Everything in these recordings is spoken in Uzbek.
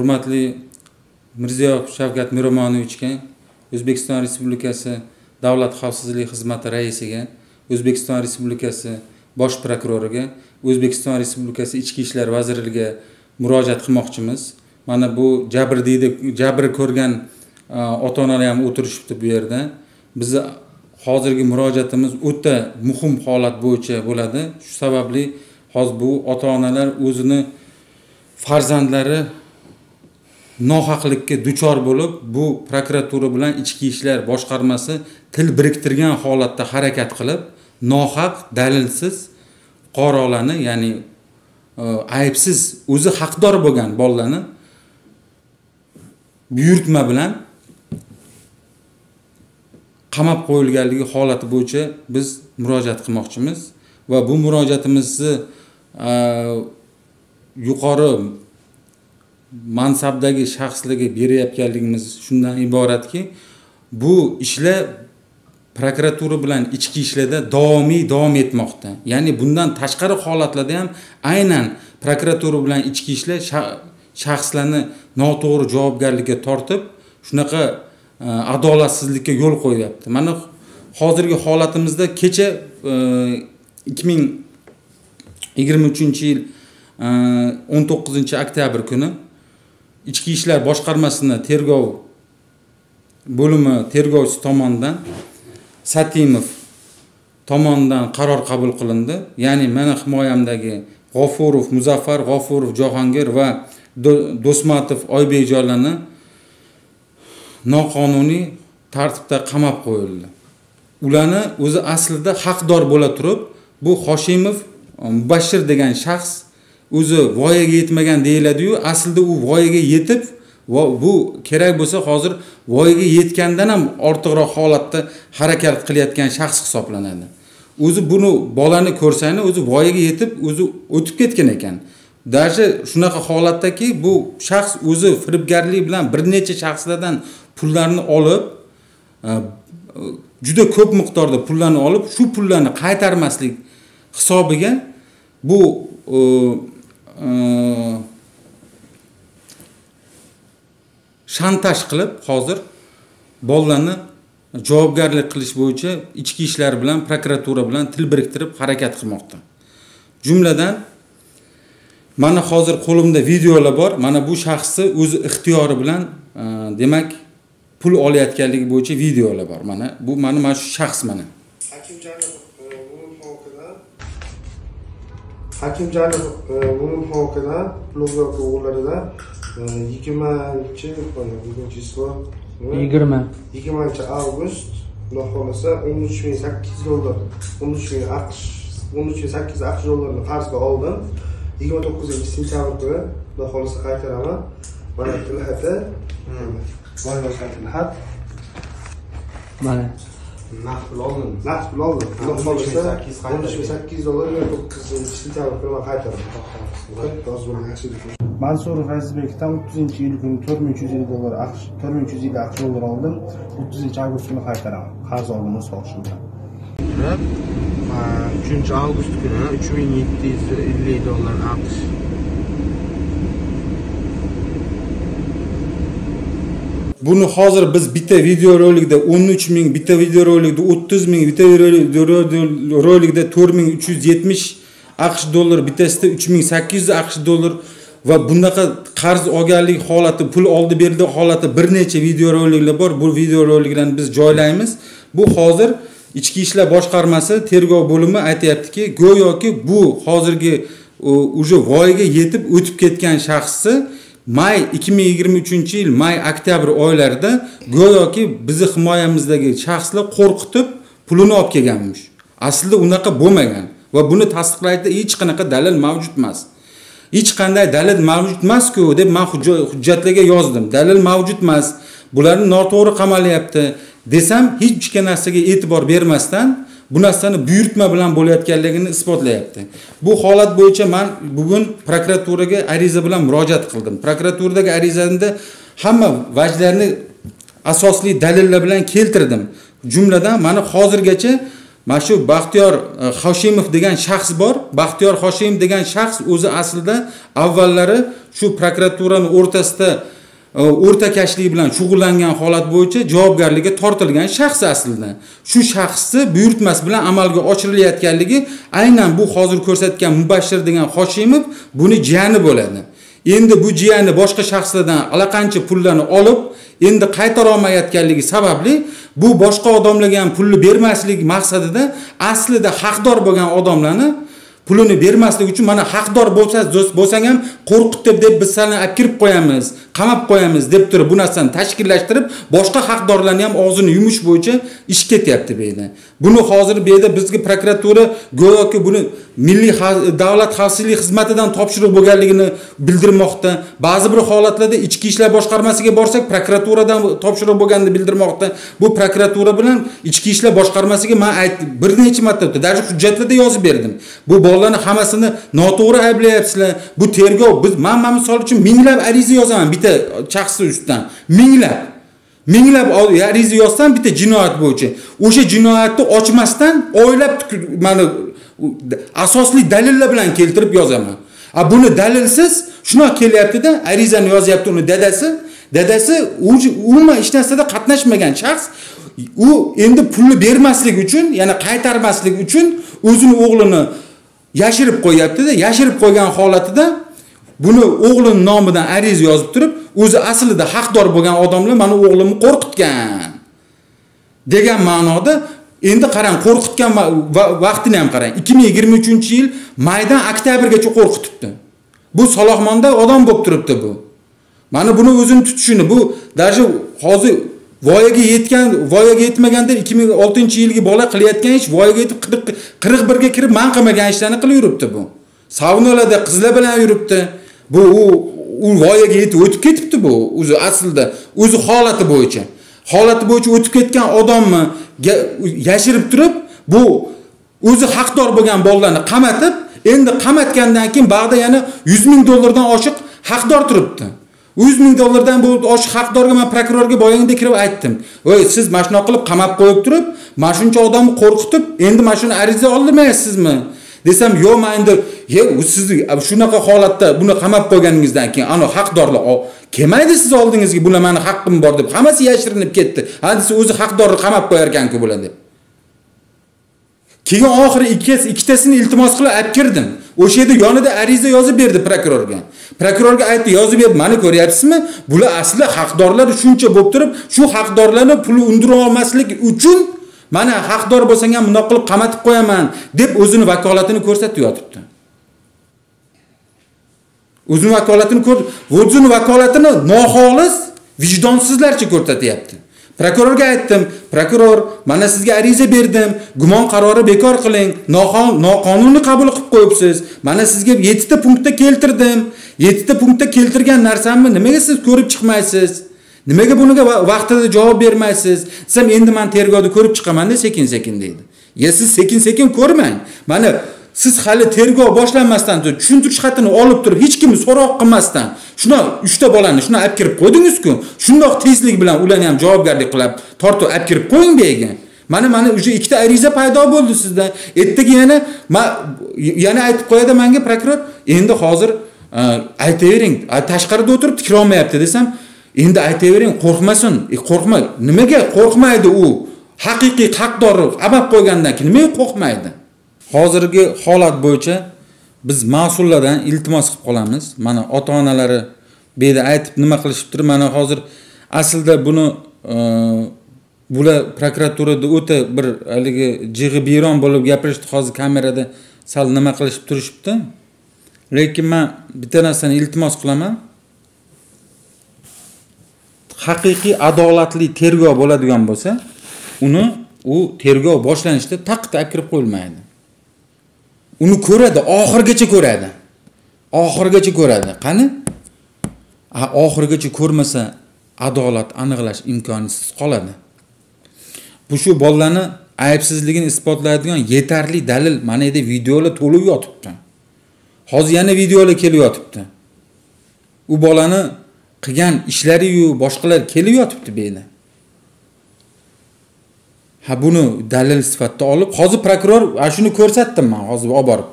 hurmatli mirziyoyev shavkat miromonovichga o'zbekiston respublikasi davlat xavfsizlik xizmati raisiga o'zbekiston respublikasi bosh prokuroriga o'zbekiston respublikasi ichki ishlar vazirligiga murojaat qilmoqchimiz. Mana bu jabrdiydi jabr ko'rgan ota onalar ham o'tirishibdi bu yerda. Bizni hozirgi murojaatimiz o'ta muhim holat bo'yicha bo'ladi. Shu sababli hozir bu ota onalar o'zini farzandlari nohaqlikka duchor bo'lib bu prokuratura bilan ichki ishlar boshqarmasi til biriktirgan holatda harakat qilib nohaq dalilsiz fuqarolarni ya'ni e, aybsiz o'zi haqdor bo'lgan bolalarni buyurtma bilan qamab qo'yilganligi holati bo'yicha biz murojaat qilmoqchimiz va bu murojaatimizni e, yuqori mansabdagi shaxslarga berayotganligimiz shundan iboratki bu ishlar prokuratura bilan ichki ishlarda davomiy davom etmoqda. Ya'ni bundan tashqari holatlarda ham aynan prokuratura bilan ichki ishlar shaxslarni noto'g'ri javobgarlikka tortib shunaqa e, adolatsizlikka yo'l qo'yyapti mana hozirgi holatimizda kecha e, ikki ming yigirma uchinchi yil e, o'n to'qqizinchi oktyabr kuni ichki ishlar boshqarmasini tergov bo'limi tergovchisi tomonidan satimov tomonidan qaror qabul qilindi. Ya'ni meni himoyamdagi g'ofurov muzaffar g'ofurov jahongir va do'smatov oybekjonlarni noqonuniy tartibda qamab qo'yildi. Ularni o'zi aslida haqdor bo'la turib bu hoshimov mubashshir degan shaxs o'zi voyaga yetmagan deyiladiyu. Aslida u voyaga yetib va bu kerak bo'lsa hozir voyaga yetgandan ham ortiqroq holatda harakat qilayotgan shaxs hisoblanadi. O'zi buni bolani ko'rsani o'zi voyaga yetib o'zi o'tib ketgan ekan. Даже shunaqa holatdaki bu shaxs o'zi firibgarlik bilan bir necha shaxslardan pullarni olib e, juda ko'p miqdorda pullarni olib shu pullarni qaytarmaslik hisobiga bu e, shantaj qilib hozir bolalarni javobgarlik qilish bo'yicha ichki ishlar bilan prokuratura bilan til biriktirib harakat qilmoqda. Jumladan mana hozir qo'limda videolar bor. Mana bu shaxsni o'zi ixtiyori bilan demak pul olayotganligi bo'yicha videolar bor. Mana bu mana mana shu shaxs mana. Hakimjanov umumxokidan plovdiv o'g'illarida yigirmanchi bugungi число yigirma. yigirmanchi avgust xudo xohlasa o'n uch ming sakkiz dollar o'n uch ming aqsh o'n uch ming sakkiz aqsh dollarini qarzga oldim. Yigirma to'qqizinchi sentyabr kuni xudo xohlasa qaytaraman mana tilxati mana tilxat mana naqd pul oldim naqd pul oldim xudo xohlasa o'n uch ming sakkiz yuz dollar yigirma to'qqizinchi sentyabr kuni man qaytaraman mansurov azizbekdan o'ttizinchi yil kuni to'rt ming uch yuz ellik dollar aqsh to'rt ming uch yuz ellik aqsh dollar oldim o'ttizinchi avgust kuni qaytaraman. Qarz oldim o'z xohishim bilan uchinchi avgust kuni uch ming yetti yuz ellik dollar aqsh buni hozir biz bitta videorolikda o'n uch ming bitta videorolikda o'ttiz ming bitta videorolikda to'rt ming uch yuz yetmish aqsh dollar bittasida uch ming sakkiz yuz aqsh dollar va bunaqa qarz olganlik holati pul oldi berdi holati bir necha videoroliklar bor. Bu videoroliklarni biz joylaymiz. Bu hozir ichki ishlar boshqarmasi tergov bo'limi aytyaptiki go'yoki bu hozirgi уже voyaga yetib o'tib ketgan shaxsni may 2023 yil may oktyabr oylarida go'yoki bizni himoyamizdagi shaxslar qo'rqitib pulini olib kelganmish. Aslida unaqa bo'lmagan va buni tasdiqlaydi hech qanaqa dalil mavjud emas. Hech qanday dalil mavjud emasku deb man hujjatlarga yozdim. Dalil mavjud emas bularni noto'g'ri qamalyapti desam hech narsaga e'tibor bermasdan bu narsani buyurtma bilan bo'layotganligini isbotlayapti. Bu holat bo'yicha man bugun prokuraturaga ariza bilan murojaat qildim. Prokuraturadagi arizamda hamma vajlarni asosli dalillar bilan keltirdim. Jumladan mana hozirgacha mana shu baxtiyor e, hoshimov degan shaxs bor. Baxtiyor hoshimov degan shaxs o'zi aslida avvallari shu prokuraturani o'rtasida o'rtakashlik bilan shug'ullangan holat bo'yicha javobgarlikka tortilgan shaxs aslida. Shu shaxsni buyurtmasi bilan amalga oshirilayotganligi aynan bu hozir ko'rsatgan mubashshir degan hoshimov buni jiyani bo'ladi. Endi bu jiyani boshqa shaxslardan allaqancha pullarni olib endi qaytarolmayotganligi sababli bu boshqa odamlarga ham pulni bermaslik maqsadida aslida haqdor bo'lgan odamlarni pulini bermaslik uchun mana haqdor bo'lsa bo'lsang ham qo'rqitib deb biz seni olib kirib qo'yamiz qamab qo'yamiz deb turib bu narsani tashkillashtirib boshqa haqdorlarni ham og'zini yumish bo'yicha ish ketyapti bu yerda buni hozir bu yerda bizga prokuratura go'yoki buni milliy davlat xavfsizlik xizmatidan topshiriq bo'lganligini bildirmoqda. Ba'zi bir holatlarda ichki ishlar boshqarmasiga borsak prokuraturadan topshiriq bo'lganini bildirmoqda. Bu prokuratura bilan ichki ishlar boshqarmasiga man ayt bir necha marta даже hujjatlarda yozib berdim. Bu bolalarni hammasini noto'g'ri ayblayapsizlar. Bu tergov biz man man misol uchun minglab ariza yozaman bitta shaxsni ustidan. Minglab. Minglab ariza yozsam bitta jinoyat bo'yicha. O'sha jinoyatni ochmasdan oylab mana asosli dalillar bilan keltirib yozaman. A buni dalilsiz shunaqa kelyaptida arizani yozyapti uni dadasi. Dadasi umuman hech narsada qatnashmagan shaxs. U endi pulni bermaslik uchun yana qaytarmaslik uchun o'zini o'g'lini yashirib qo'yyaptida yashirib qo'ygan holatida buni o'g'lini nomidan ariza yozib turib o'zi aslida haqdor bo'lgan odamlar mani o'g'limni qo'rqitgan degan ma'noda endi qarang qo'rqitgan vaqtini ham qarang. ikki ming yigirma uchinchi yil maydan oktyabrgacha qo'rqitibdi. Bu salohmonda odam bo'lib turibdi bu. Mana buni o'zini tutishini bu даже hozir voyaga yetgan voyaga yetmaganda ikki ming oltinchi yilgi bola qilayotgan ish voyaga yetib qirq birga kirib man qilmagan ishlarni qilib yuribdi bu. Savnolarda qizlar bilan yuribdi. Bu u u voyaga yetib o'tib ketibdi bu o'zi aslida. O'zi holati bo'yicha. Holati bo'yicha o'tib ketgan odamni yashirib turib bu o'zi haqdor bo'lgan bolalarni qamatib endi qamatgandan keyin bag'da yana yuz ming dollardan oshiq haqdor turibdi. Yuz ming dollardan bo'lib oshiq haqdorga man prokurorga boyangda kirib aytdim. Voy siz mana shunaqa qilib qamab qo'yib turib mana shuncha odamni qo'rqitib endi mana shuni ariza oldirmayapsizmi desam yo'q man endi ye sizni shunaqa holatda buni qamab qo'yganingizdan keyin ana haqdorlar kelmaydi sizni oldingizga bular mani haqqim bor deb hammasi yashirinib ketdi. Ha desa o'zi haqdorni qamab qo'yar ekanku bular deb. Keyin oxiri ikkitasini iltimos qilib olib kirdim o'sha yerda yonida ariza yozib berdi prokurorga. Prokurorga aytdi yozib berdi mani ko'ryapsizmi? Bular asli haqdorlar shuncha bo'lib turib shu haqdorlarni puli undira olmaslik uchun mana haqdor bo'lsang ham bundoq qilib qamatib qo'yaman deb o'zini vakolatini ko'rsatib yotibdi. O'zini vakolatini ko'r o'zini vakolatini noxolis vijdonsizlarcha ko'rsatyapti. Prokurorga aytdim prokuror mana sizga ariza berdim gumon qarori bekor qiling noqonuniy qabul qilib qo'yibsiz. Mana sizga yettita punktda keltirdim. Yettita punktda keltirgan narsamni nimaga siz ko'rib chiqmaysiz? Nimaga buniga vaqtida javob bermaysiz? Desam endi man tergovni ko'rib chiqaman sekin sekin deydi. Ya siz sekin sekin ko'rmang. Mana siz hali tergov boshlanmasdan tushuntirish xatini olib turib hech kimni so'roq qilmasdan shuna uchta bolani shuna olib kirib qo'ydingizku. Shundoq tezlik bilan ularni ham javobgarlik qilib tortib olib kirib qo'ying bu mana mana уже ikkita ariza paydo bo'ldi sizda. Ertaga yana yana aytib qo'yadi manga prokuror endi hozir e, aytavering tashqarida o'tirib kirolmayapti desam endi aytavering qo'rqmasin. E, qo'rqma nimaga qo'rqmaydi u? Haqiqiy haqdorni qamab qo'ygandan keyin nimaga qo'rqmaydi? Hozirgi holat bo'yicha biz mas'ullardan iltimos qilib qolamiz. Mana ota onalari bu yerda aytib nima qilishibdir mana hozir aslida buni e, bular prokuraturada o'ta bir haligi jig'i biyron bo'lib gapirishdi. Hozir kamerada sal nima qilishib turishibdi. Lekin man bitta narsani iltimos qilaman. Haqiqiy adolatli tergov bo'ladigan bo'lsa uni u tergov boshlanishda taqqa kirib qo'yilmaydi. Uni ko'radi oxirigacha ko'radi. Oxirigacha ko'radi. Qani? Oxirigacha ko'rmasa adolat aniqlash imkonsiz qoladi. Bu shu bolalarni aybsizligini isbotlaydigan yetarli dalil mana yerda videolar to'lib yotibdi. Hozir yana videolar kelib yotibdi. U bolani qilgan ishlariyu boshqalar kelib yotibdi bu yerda ha buni dalil sifatida olib hozir prokuror ana shuni ko'rsatdim man hozir olib borib.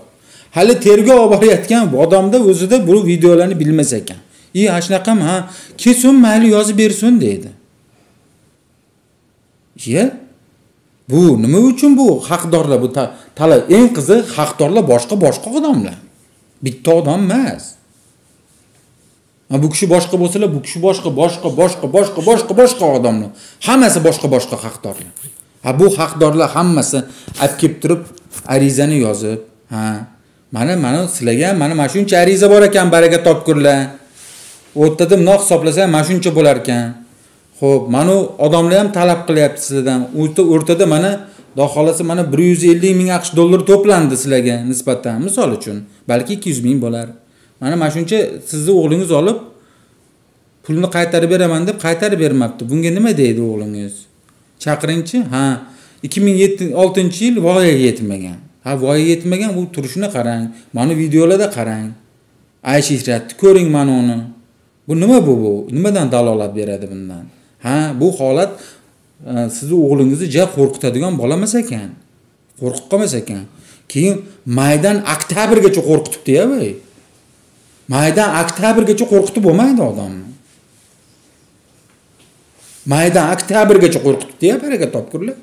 Hali tergov olib borayotgan odamda o'zida bu videolarni bilmas ekan. И ana shunaqami ha? Kelsin mayli yozib bersin deydi. Iya. Bu nima uchun bu haqdorlar bu talab eng qiziq haqdorlar boshqa boshqa odamlar. Bitta odam emas. Bu kishi boshqa bo'lsalar bu kishi boshqa boshqa boshqa boshqa boshqa boshqa odamlar. Hammasi boshqa boshqa haqdorlar. Ha bu haqdorlar hammasi olib kelib turib arizani yozib ha. Mana mana sizlarga mana mana shuncha ariza bor ekan baraka topkurlar o'rtada bundoq hisoblasam mana shuncha bo'lar ekan. Ho'p mana odamlar ham talab qilyapti sizlardan. O'rtada mana xudo xohlasa mana bir yuz ellik ming aqsh dollari to'plandi sizlarga nisbatan misol uchun. Balki ikki yuz ming bo'lar. Mana mana shuncha sizni o'g'lingiz olib pulni qaytarib beraman deb qaytarib bermabdi. Bunga nima deydi o'g'lingiz? Chaqiringchi ha ikki ming oltinchi yil voyaga yetmagan ha voyaga yetmagan u turishini qarang mana videolarda qarang. Aysh ishratni ko'ring mana uni. Bu nima bu bu? Nimadan dalolat beradi bundan? Ha bu holat e, sizni o'g'lingizni ja qo'rqitadigan bola emas ekan. Qo'rqib qolmas ekan. Keyin maydan oktyabrgacha qo'rqitibdiya voy. Maydan oktyabrgacha qo'rqitib bo'lmaydi odamni maydan oktyabrgacha qo'rqitibdiya baraka topkurlar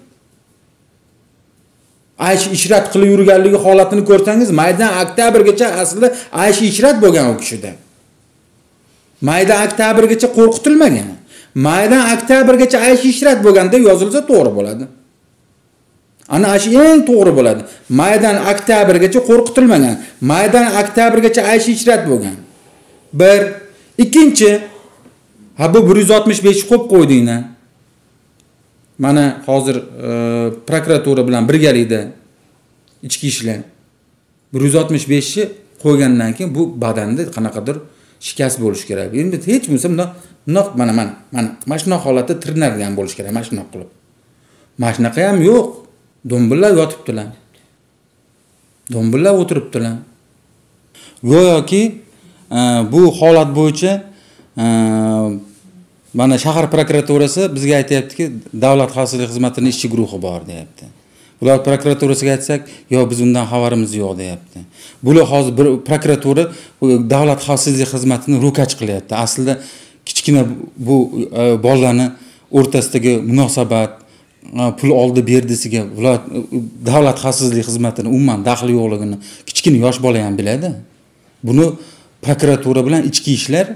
aysh ishrat qilib yurganligi holatini ko'rsangiz maydan oktyabrgacha aslida aysh ishrat bo'lgan u kishida. Maydan oktyabrgacha qo'rqitilmagan maydan oktyabrgacha aysh ishrat bo'lgan deb yozilsa to'g'ri bo'ladi. Ana shu eng to'g'ri bo'ladi. Maydan oktyabrgacha qo'rqitilmagan maydan oktyabrgacha aysh ishrat bo'lgan. Bir ikkinchi ha bu bir yuz oltmish beshni qo'yib qo'ydinglar mana hozir e, prokuratura bilan birgalikda ichki ishlar bir yuz oltmish beshni qo'ygandan keyin bu badanda qanaqadir shikast bo'lishi kerak. Endi hech bo'lmasa bundoq bundoq mana mana mana mana shunaqa holatda tirnalgan bo'lishi kerak mana shunaqa qilib. Mana shunaqa ham yo'q do'mbillab yotibdilar. Do'mbillab o'tiribdilar. Go'yoki e, bu holat bo'yicha mana shahar prokuraturasi bizga aytyaptiki davlat xavfsizlik xizmatini ishchi guruhi bor deyapti. Viloyat prokuraturasiga aytsak yo'q biz undan xabarimiz yo'q deyapti. Bular hozir bir prokuratura davlat xavfsizlik xizmatini ro'kach qilyapti. Aslida kichkina bu bolalarni o'rtasidagi munosabat pul oldi berdisiga viloyat davlat xavfsizlik xizmatini umuman daxli yo'qligini kichkina yosh bola ham biladi. Buni prokuratura bilan ichki ishlar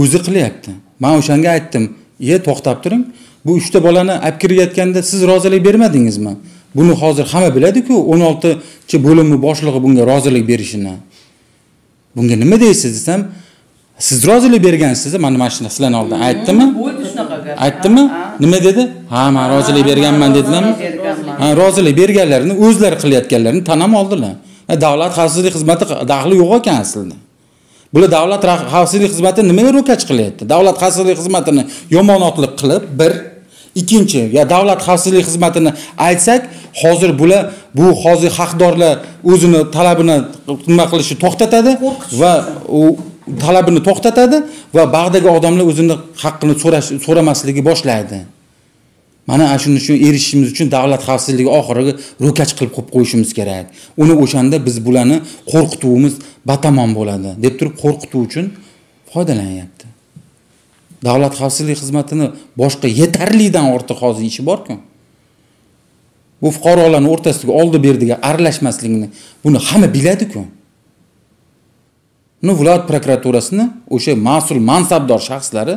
o'zi qilyapti. Man o'shanga aytdim iye to'xtab turing. Bu uchta bolani olib kirayotganda siz rozilik bermadingizmi? Buni hozir hamma biladiku o'n oltinchi bo'limni boshlig'i bunga rozilik berishini. Bunga nima deysiz? desam siz rozilik bergansiz mana mana shuni sizlarni oldida aytdimi? Bo'ldi shunaqa gap. Aytdimi? Nima dedi? Ha man rozilik berganman dedilarmi? ha rozilik berganlarini o'zlari qilayotganlarini tan ham oldilar davlat xavfsizlik xizmati daxli yo'q ekan aslida bular davlat xavfsizlik xizmati nimaga ro'kach qilyapti? Davlat xavfsizlik xizmatini yomonotlik qilib bir. Ikkinchi ya davlat xavfsizlik xizmatini aytsak hozir bular bu hozir haqdorlar o'zini talabini nima qilishni to'xtatadi va u talabini to'xtatadi va bag'dagi odamlar o'zini haqqini so'rash so'ramasligi boshlaydi mana ana shuni uchun erishishimiz uchun davlat xavfsizligi oxirgi ro'kach qilib qo'yib qo'yishimiz kerak. Uni o'shanda biz bularni qo'rqituvimiz batamom bo'ladi deb turib qo'rqituv uchun foydalanyapti. Davlat xavfsizlik xizmatini boshqa yetarlidan ortiq hozir ishi borku. Bu fuqarolarni o'rtasidagi oldi berdiga aralashmasligini buni hamma biladiku. Uni viloyat prokuraturasini o'sha mas'ul mansabdor shaxslari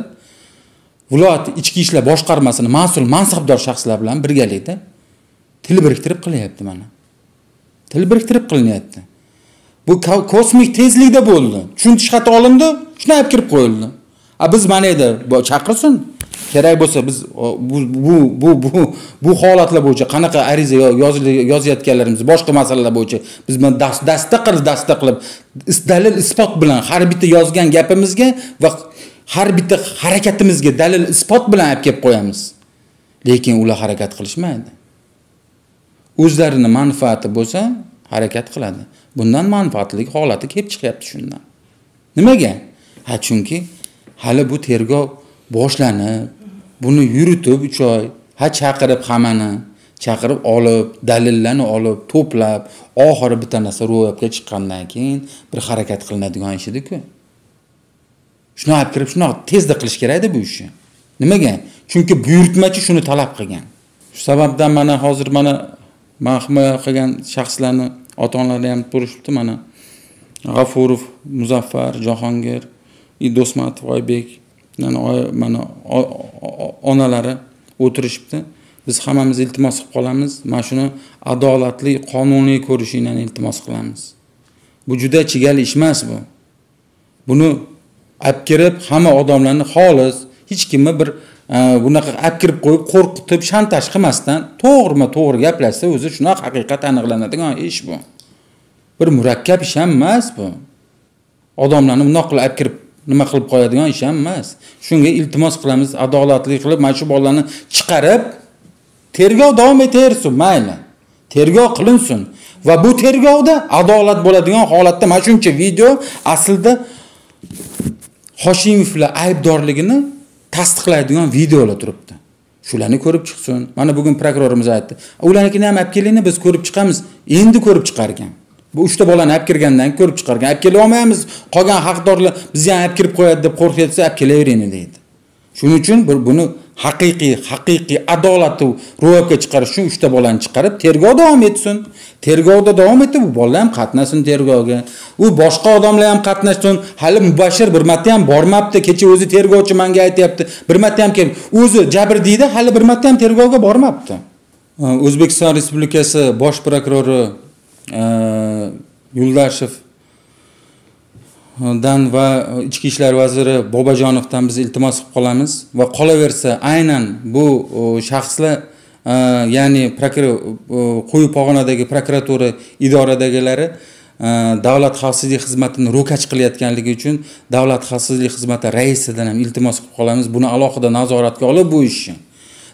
viloyat ichki ishlar boshqarmasini mas'ul mansabdor shaxslar bilan birgalikda til biriktirib qilyapti mana. Til biriktirib qilinyapti. Bu kosmik tezlikda bo'ldi. Tushuntirish xati olindi shunday olib kirib qo'yildi. A biz mana endi chaqirsin. Kerak bo'lsa biz bu bu bu bu bu holatlar bo'yicha qanaqa ariza yozayotganlarimiz boshqa masalalar bo'yicha biz bilan dasta qilib dasta qilib dalil isbot bilan har bitta yozgan gapimizga va har bitta harakatimizga dalil isbot bilan olib kelib qo'yamiz. Lekin ular harakat qilishmaydi. O'zlarini manfaati bo'lsa harakat qiladi. Bundan manfaatlilik holati kelib chiqyapti shundan. Nimaga? Ha chunki hali bu tergov boshlanib buni yuritib uch oy ha chaqirib hammani chaqirib olib dalillarni olib to'plab oxiri bitta narsa ro'yobga chiqqandan keyin bir harakat qilinadigan ish ediku. Shunaqa olib kirib shunaqa tezda qilish kerakda bu ishni nimaga? Chunki buyurtmachi shuni talab qilgan. Shu sababdan mana hozir mana man himoya qilgan shaxslarni ota onalari ham ko'rishibdi mana g'afurov muzaffar jahongir do'smatov oybek mana onalari o'tirishibdi. Biz hammamiz iltimos qilib qolamiz. Mana shuni adolatli qonuniy ko'rishinglarni iltimos qilamiz. Bu juda chigal ish emas bu. Buni olib kirib hamma odamlarni xolis hech kimni bir e, bunaqa olib kirib qo'yib qo'rqitib shantaj qilmasdan to'g'rima to'g'ri gaplashsa o'zi shunaqa haqiqat aniqlanadigan ish bu. Bir murakkab ish ham emas bu. Odamlarni bundoq qilib olib kirib nima qilib qo'yadigan ish ham emas. Shunga iltimos qilamiz adolatli qilib mana shu bolalarni chiqarib tergov davom etaversin mayli. Tergov qilinsin. Va bu tergovda adolat bo'ladigan holatda mana shuncha video aslida hoshimovlar aybdorligini tasdiqlaydigan videolar turibdi. Shularni ko'rib chiqsin. Mana bugun prokurorimiz aytdi. Ularnikini ham olib kelinglar biz ko'rib chiqamiz. Endi ko'rib chiqarkan. Bu uchta bolani olib kirgandan ko'rib chiqargan olib kela olmaymiz. Qolgan haqdorlar bizni ham olib kirib qo'yadi deb qo'rqyapsa olib kelaveringlar deydi. Shuning uchun buni haqiqiy haqiqiy adolatni ro'yobga chiqarish uchun uchta bolani chiqarib tergov davom etsin. Tergovda davom etib bu bolalar ham qatnasin tergovga. U boshqa odamlar ham qatnashsin. Hali mubashir bir marta ham bormabdi kecha o'zi tergovchi manga aytyapti. Bir marta ham kelib o'zi jabrdiyda hali bir marta ham tergovga bormabdi. O'zbekiston respublikasi bosh prokurori yo'ldashev dan va ichki ishlar vaziri bobojonovdan biz iltimos qilib qolamiz va qolaversa aynan bu shaxslar e, ya'ni quyi pog'onadagi prokuratura idoradagilari e, davlat xavfsizlik xizmatini ro'kach qilayotganligi uchun davlat xavfsizlik xizmati raisidan ham iltimos qilib qolamiz. Buni alohida nazoratga olib bu ishni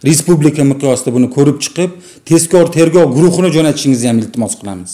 respublika miqyosida buni ko'rib chiqib tezkor tergov guruhini jo'natishingizni ham iltimos qilamiz.